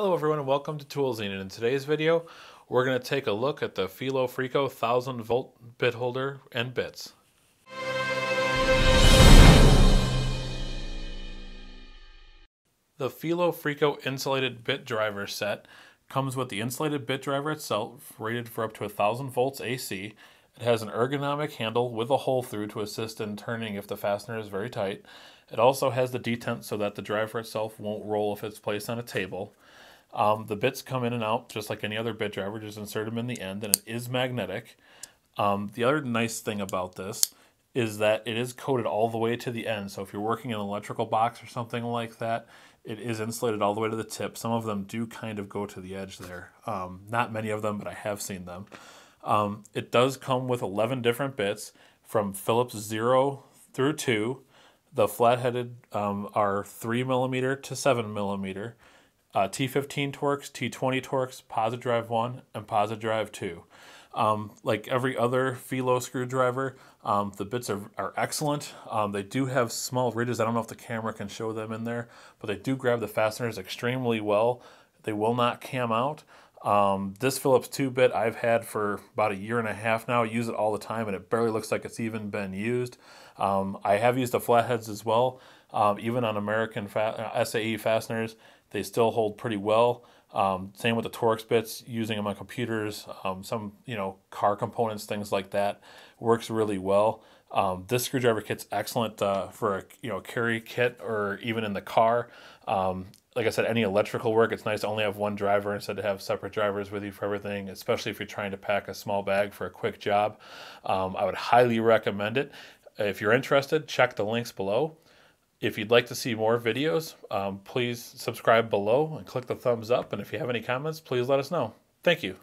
Hello everyone and welcome to Toolzine and in today's video we're going to take a look at the Felo Frico 1000 volt bit holder and bits. The Felo Frico insulated bit driver set comes with the insulated bit driver itself rated for up to 1000 volts AC. It has an ergonomic handle with a hole through to assist in turning if the fastener is very tight. It also has the detent so that the driver itself won't roll if it's placed on a table. Um, the bits come in and out just like any other bit driver, just insert them in the end, and it is magnetic. Um, the other nice thing about this is that it is coated all the way to the end. So if you're working in an electrical box or something like that, it is insulated all the way to the tip. Some of them do kind of go to the edge there. Um, not many of them, but I have seen them. Um, it does come with 11 different bits from Phillips 0 through 2. The flat-headed um, are 3 millimeter to 7 millimeter uh, T15 Torx, T20 Torx, Pozidrive 1, and Pozidrive 2. Um, like every other Felo screwdriver, um, the bits are, are excellent. Um, they do have small ridges. I don't know if the camera can show them in there, but they do grab the fasteners extremely well. They will not cam out. Um, this Phillips 2-bit I've had for about a year and a half now. I use it all the time, and it barely looks like it's even been used. Um, I have used the flatheads as well, um, even on American fa uh, SAE fasteners. They still hold pretty well. Um, same with the Torx bits, using them on computers, um, some you know car components, things like that, works really well. Um, this screwdriver kit's excellent uh, for a you know carry kit or even in the car. Um, like I said, any electrical work, it's nice to only have one driver instead of have separate drivers with you for everything, especially if you're trying to pack a small bag for a quick job. Um, I would highly recommend it. If you're interested, check the links below. If you'd like to see more videos, um, please subscribe below and click the thumbs up. And if you have any comments, please let us know. Thank you.